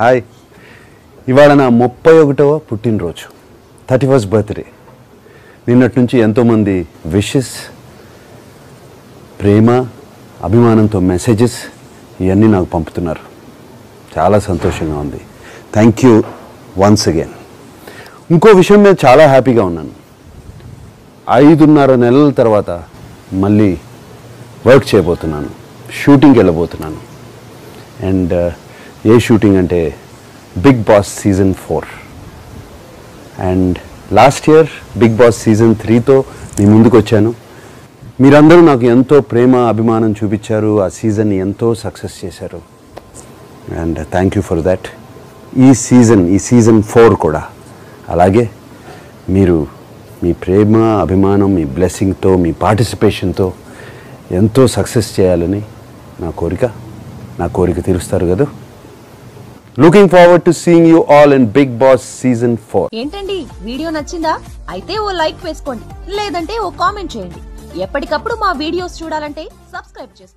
Hi. ఇవాళ నా ముప్పై ఒకటవ పుట్టినరోజు. Thirty first birthday. నిన్నటి నుంచి ఎంతోమంది విషెస్ ప్రేమ అభిమానంతో మెసేజెస్ ఇవన్నీ నాకు పంపుతున్నారు. చాలా సంతోషంగా ఉంది. థ్యాంక్ యూ వన్స్ అగైన్ ఇంకో విషయం మీద చాలా హ్యాపీగా ఉన్నాను. ఐదున్నర నెలల తర్వాత మళ్ళీ వర్క్ చేయబోతున్నాను. షూటింగ్కి వెళ్ళబోతున్నాను. అండ్ uh, ఏ షూటింగ్ అంటే Bigg Boss season four. And last year Bigg Boss season త్రీతో మీ ముందుకు వచ్చాను. మీరందరూ నాకు ఎంతో ప్రేమ అభిమానం చూపించారు. ఆ సీజన్ని ఎంతో సక్సెస్ చేశారు. And thank you for that. ఈ సీజన్ ఈ సీజన్ ఫోర్ కూడా. అలాగే మీరు మీ ప్రేమ అభిమానం మీ బ్లెస్సింగ్తో మీ పార్టిసిపేషన్తో ఎంతో సక్సెస్ చేయాలని నా కోరిక. నా కోరిక తీరుస్తారు కదా. Looking forward to seeing you all in Bigg Boss season four ఏంటండి? వీడియో నచ్చిందా? అయితే ఓ లైక్ వేసుకోండి. లేదంటే ఓ కామెంట్ చేయండి. ఎప్పటికప్పుడు మా వీడియోస్ చూడాలంటే సబ్స్క్రైబ్ చేసుకోండి.